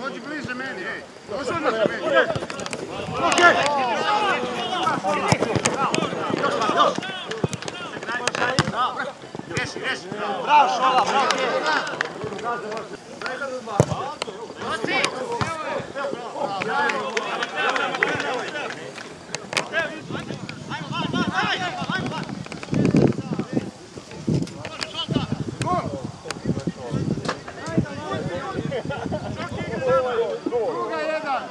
Dođi bliže meni, ej. Dođi odmah do meni. Reši, reši. Bravo, Šola, bravo. Druga jedan.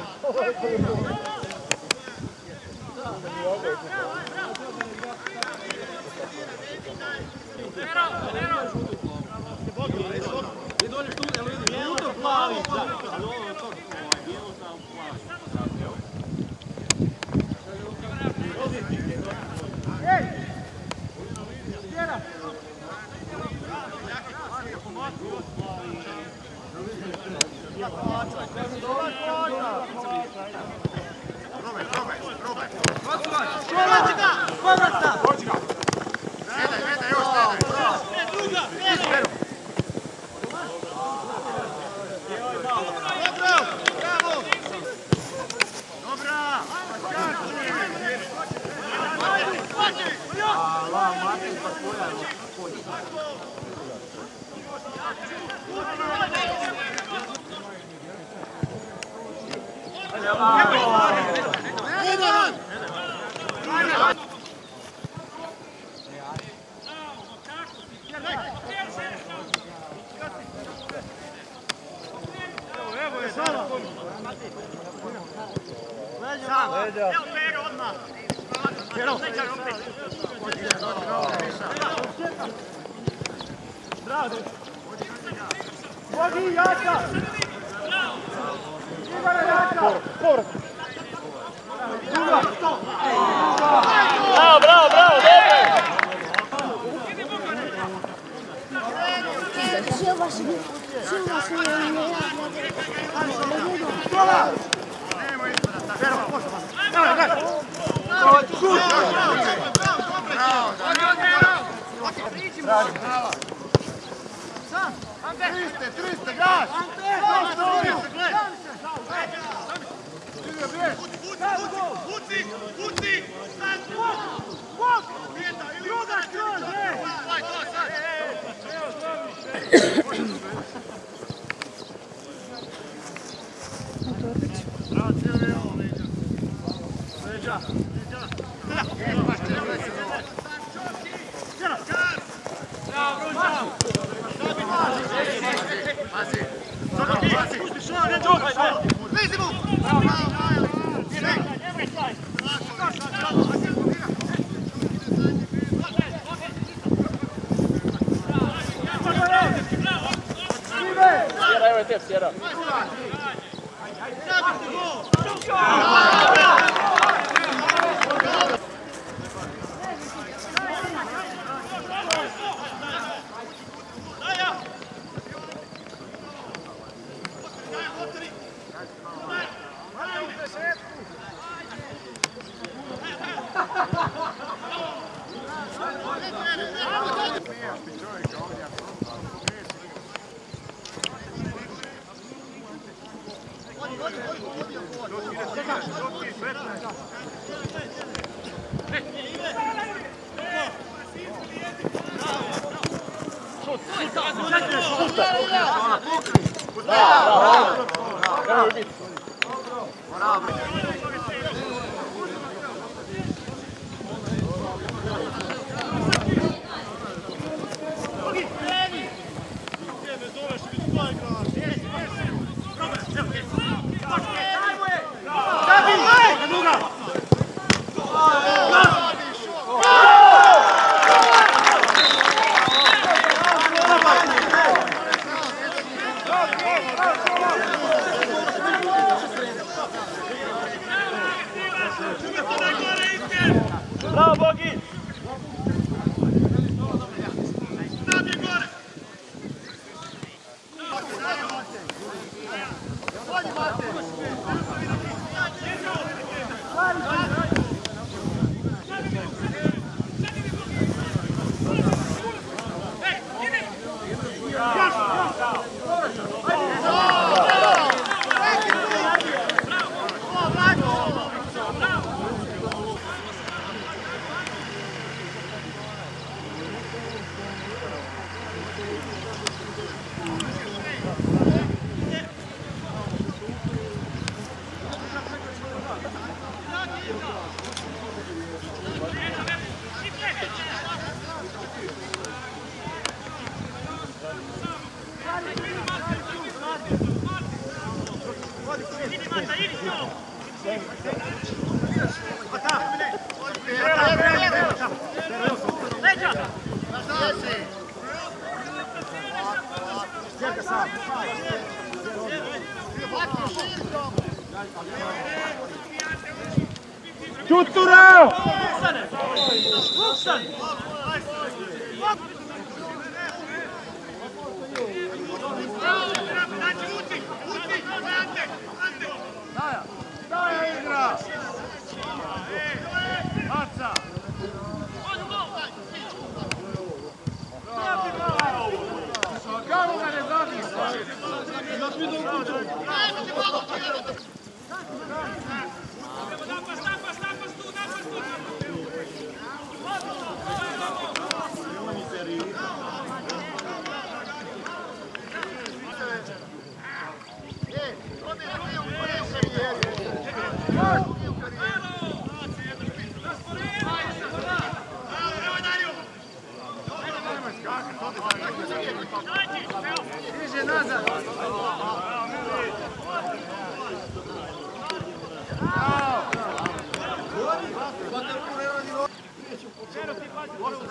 Vodi Jaka! Ivana Jaka! Povrat! Duga! Bravo, bravo, bravo, dobro! Silva, Silva, Silva, Silva, Silva, Silva, Silva, Silva, Silva, gas! Sjeda, Bravo, Tut durov! Давай, давай, давай!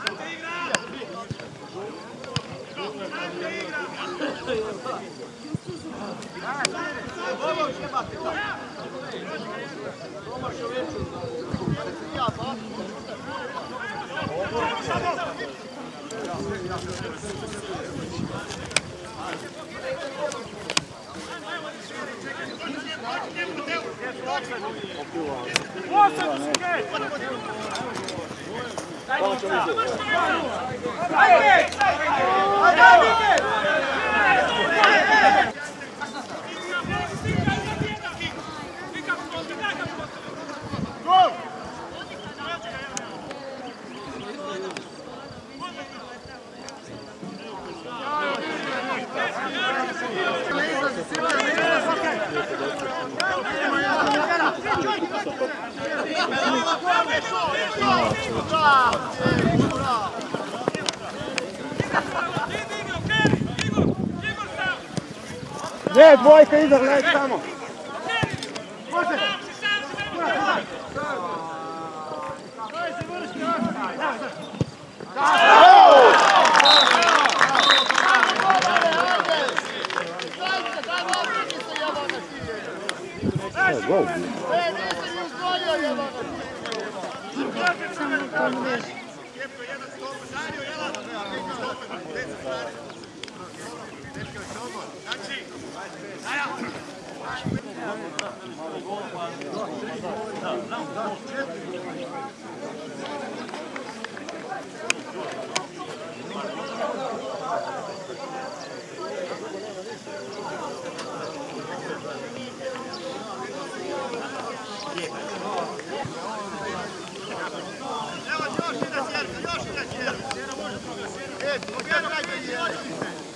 Ante igra! Igra! Hey! Ne, dvojka iza, gledaj tamo. Može. Evo, još jedan, još jedan. E, pogledaj, gledaj, još jedan.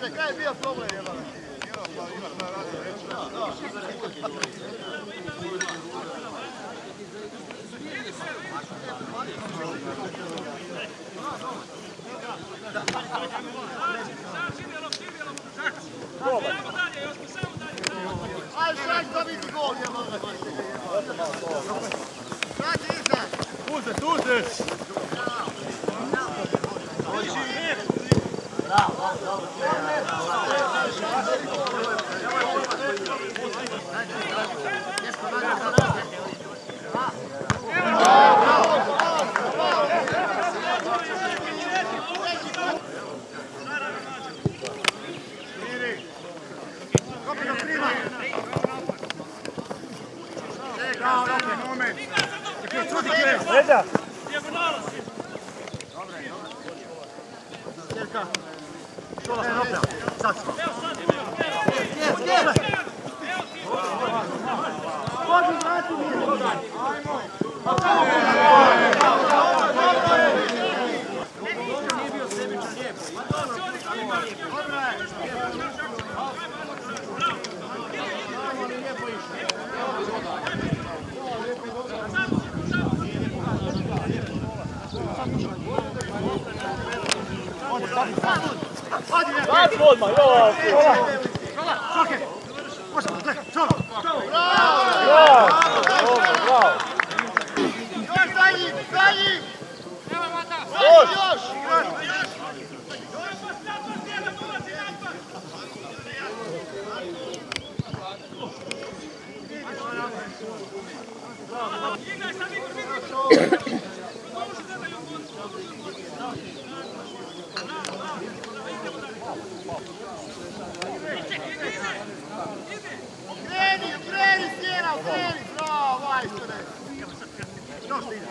Какая беда, проблема? Čeka. E, dobro, sad smo. Gdje, gdje? Vodi, vrati mi. Ajmo. Hadi, ne. Baci odmah, joj! Čoke. Možemo, gle, čolo. Bravo! Dobro, bravo! Još za njih, za njih. Još, još. Kreni, kreni, sjena, kreni. Bravo, majstore. Još ti ide.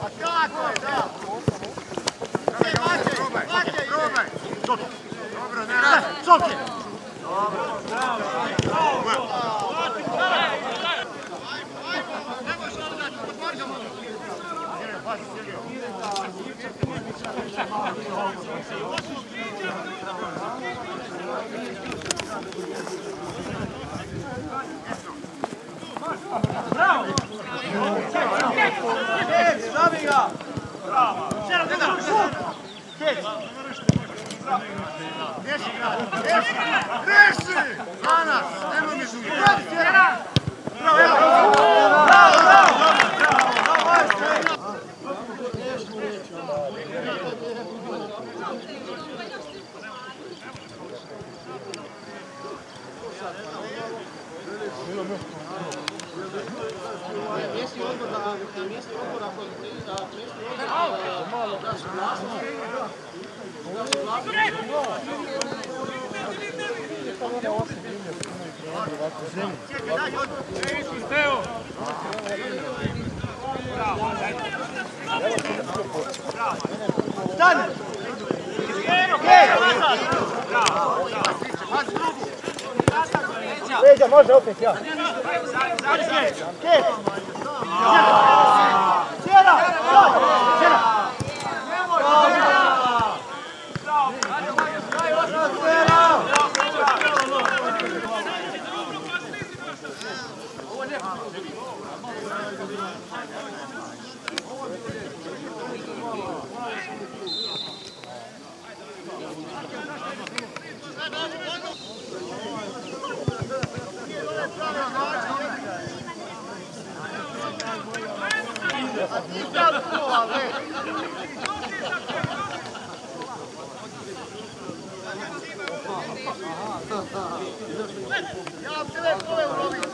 A kako je, da. E, Maćej, Maćej ide. Dobro, ne radi. Čoke. Reši, reši, reši! Za nas, nemoj mi žuti. Bravo, sjena! Bravo, evo! Bravo, bravo! Bravo, majstore! Stani! Leđa, može opet, ja! 接着，接着，接着，接着。Ja vam tebe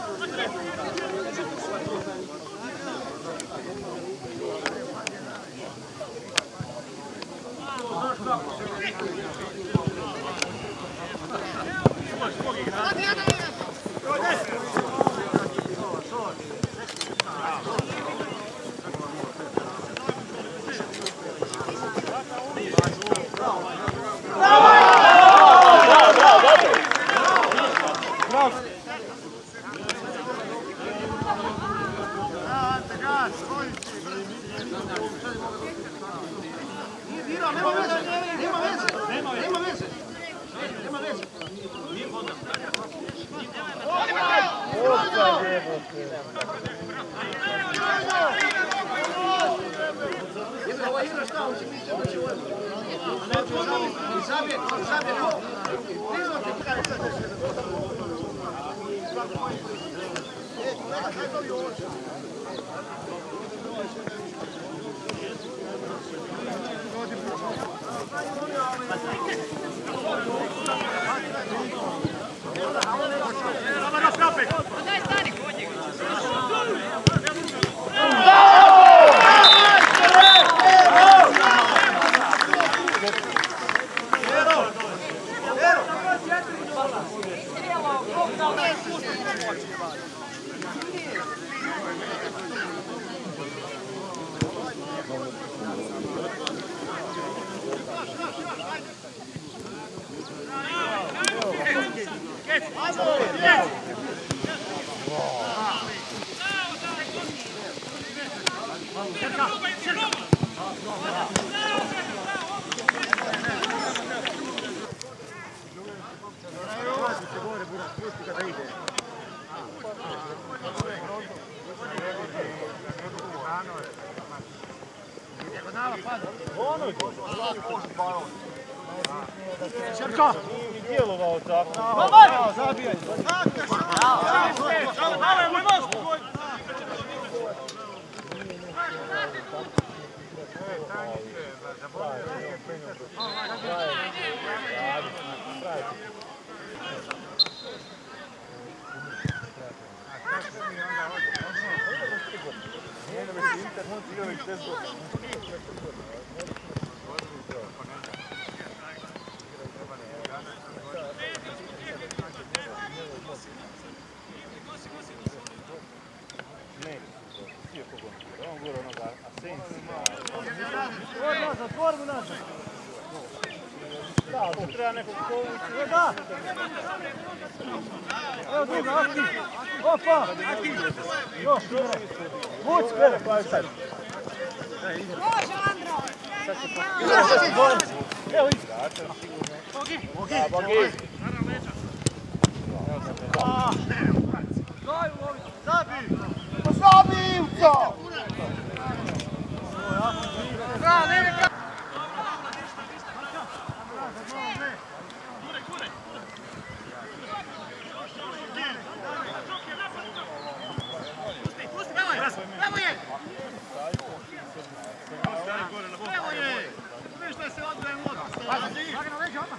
Črka! Djelovao tako. Zabijaj! Otvor mu nazad! Da, tu treba nekog povući. E, da! Evo druga, aktiv! Opa! Još, igraj! Vuc, gleda, pa je sad! Može, Andro! Evo igra. Da, Bogi. Zabij! Zabij, Uco! Evo je! Evo je! Ništa se odvojem od. Lagano leđa, odmah.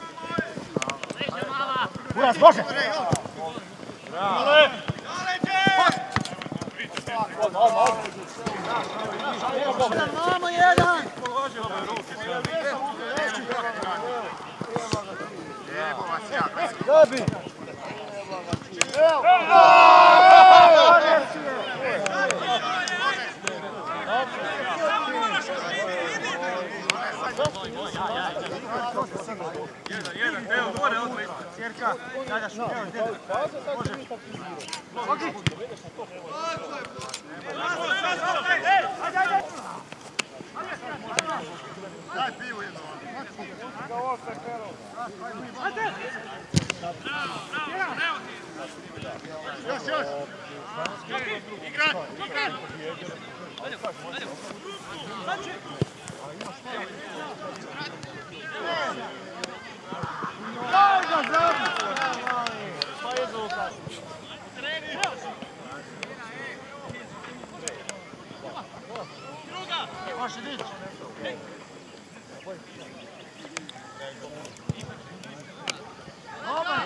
ne može to, igra, daj mu udar! Bogi! Može! Mateo, glavo, Mateo! Ide Igor, Buras, može! Mamo, jedan! Zabi! Čerka, gledaš, evo, dede. Može. Daj pivo jedno. Još, još. Igra, igra. Daj ga, zabi! Može dići. Dobar, Ajde, dođi, odmah,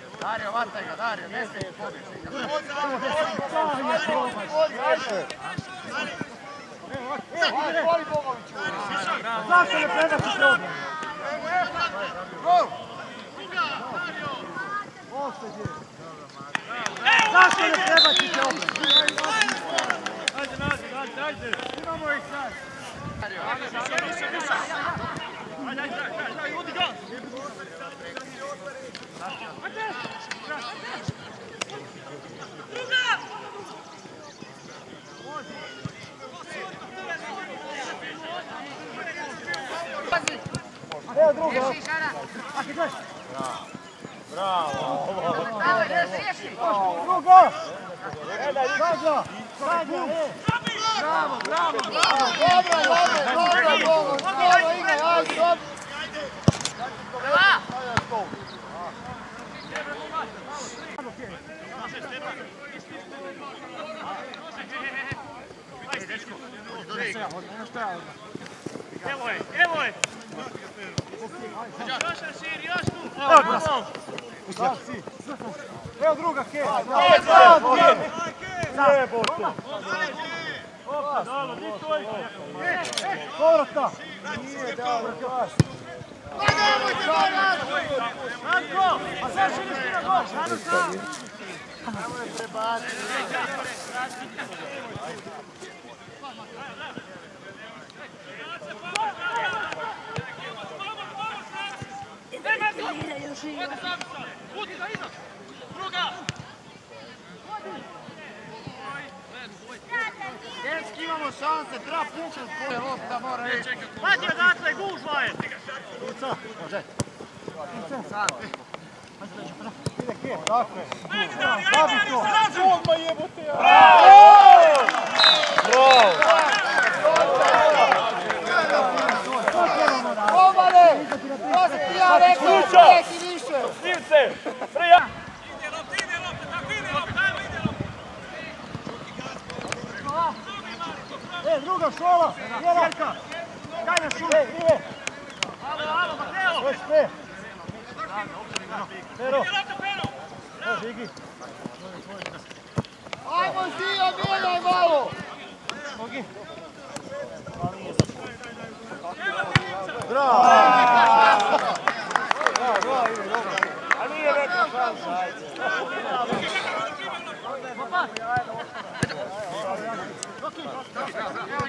Dario, vataj ga, Dario, ne smije pobjeći. Zašto ne prebaciš ovdje? Zašto ne prebaciš ovdje? Ajde, ajde, ajde, ajde. Imamo ih sad. Ajde, ajde, ajde, odi gas. Evo drugo. Aki, gledaj. Bravo. Drugo. Sadja. Sadja, e. Bravo, bravo, bravo. Dobro, dobro. Dobro, igra, ajde, dobro. Evo je, evo je. Još na širi, još tu. Evo, bravo. Evo druga, ke. Jebote. Povrata. Nije dao gas. Ranko, a zašto nisi na gol? Ranko. Dečki, imamo šanse, treba puknut koje lopta mora ići. Pati odatle, gužva je. Ide ke, tako je. Zabi to. Odmah jebote ja. Komane! To sam ti ja rekao, neki više! Sivce. E, druga šola. Jerka. Daj na šut. E, Ive. Alo, alo, Mateo. Još sve. Pero. Može, Igi. Ajmo Zija, mijenjaj malo! Mogi. A nije neka šansa, ajde.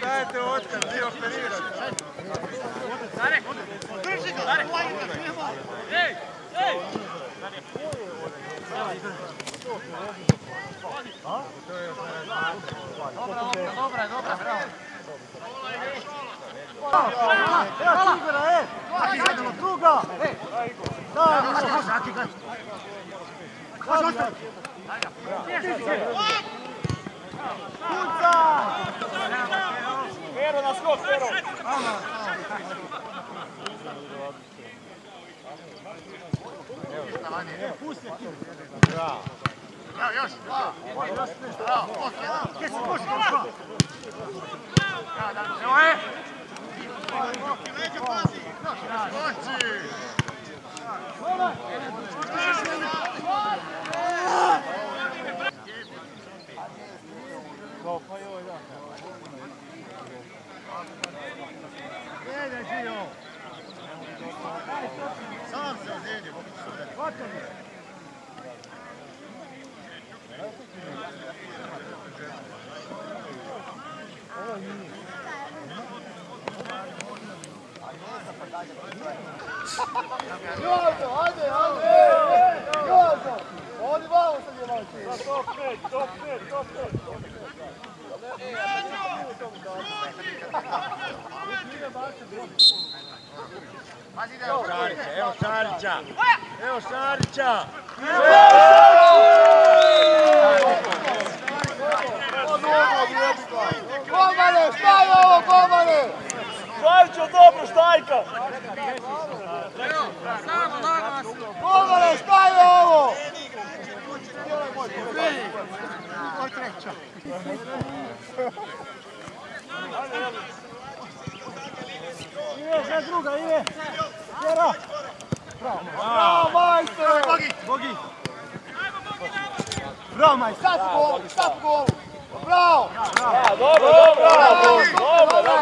Dajte otkaz, dio operirati. Drži ga, Darek. Ej, ej. Dobra, dobra, bravo. Evo Tigora, e. Druga. E. Da. Kunca! Pero na skok, Pero. Bravo, još, dva. Bravo. Gdje si, puši, je! Leđa pazi! Skoči! Žio. Sam se ozlijedio. Hvatam je. Jozo, ajde, ajde! Jozo! Odi malo sad je malo čini. Top 5, top 5, top 5. Je Šarića, evo Šarića. Evo Šarića. Golmane, staj ovo, golmane! Šarića, dobro, štajka. Golmane, staj ovo! Ive, sad druga, Ive. Bravo, majstore! Bogi! Bogi! Bravo, maj, sad u golu, sad u golu! Bravo! Dobro, dobro, dobro, Dobro, dobro!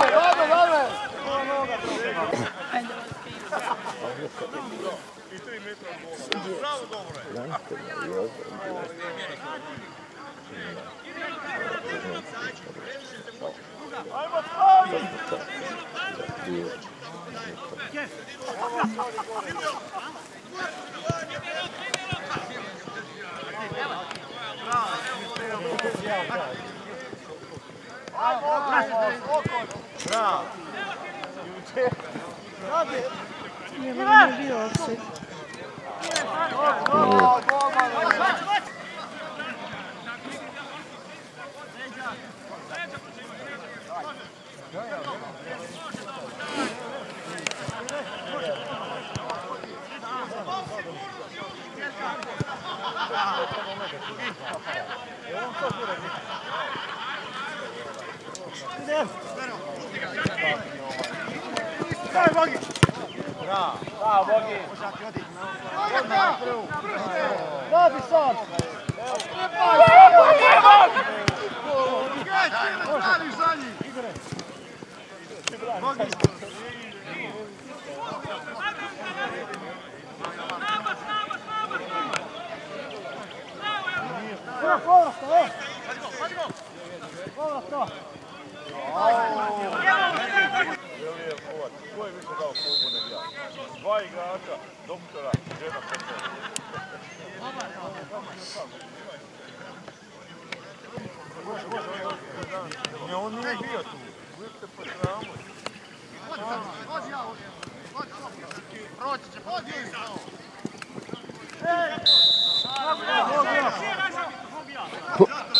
Daj, Bogi! Bravo, bravo, Bogi! Možete odići. Dobi, Son! Evo, Bogi! Gdje ti ne staniš za njih? Bogi! Nabas, nabas, nabas, nabas! Fora, fora, fora! Fora, fora! Fora, fora! Je ovaj, ko je više dao klubu nego ja? Dva igrača, doktora, jedna pečera. Ne, on nije bio tu. Uvijek te po sramu. Vozi ja ovdje. Vozi, Proći će, vozi! Može,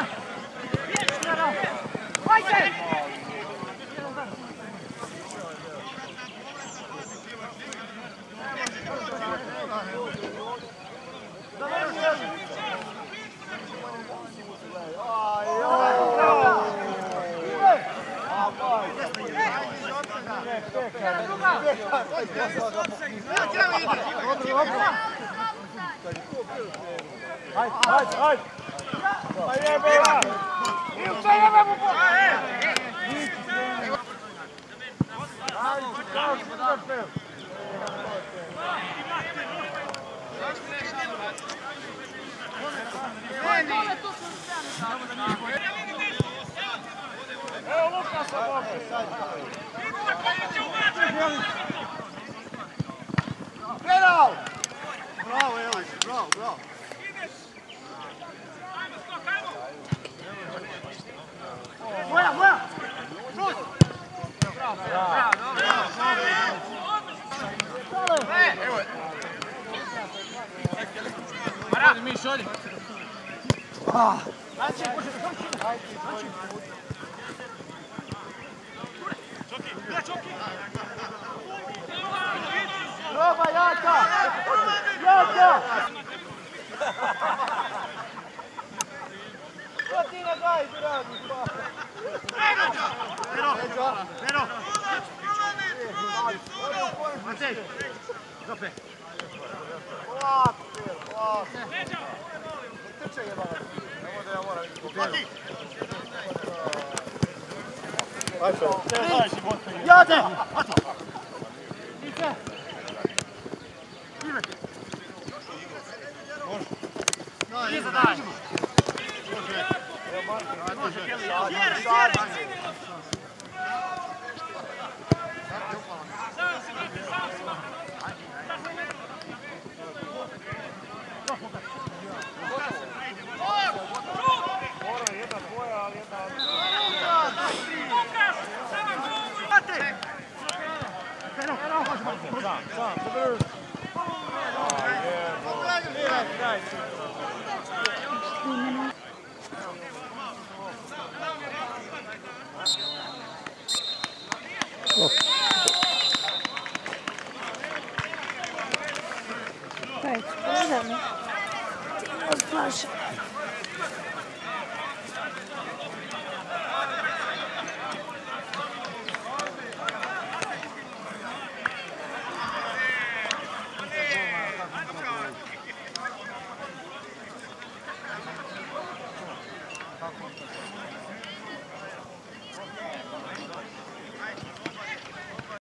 Huh? Еще один. А. Рома, Янка! Янка! Platine dai, Gerardo! Però, però, però! Matteo, vabbè! Quattro, quattro! Jebala. Nemo da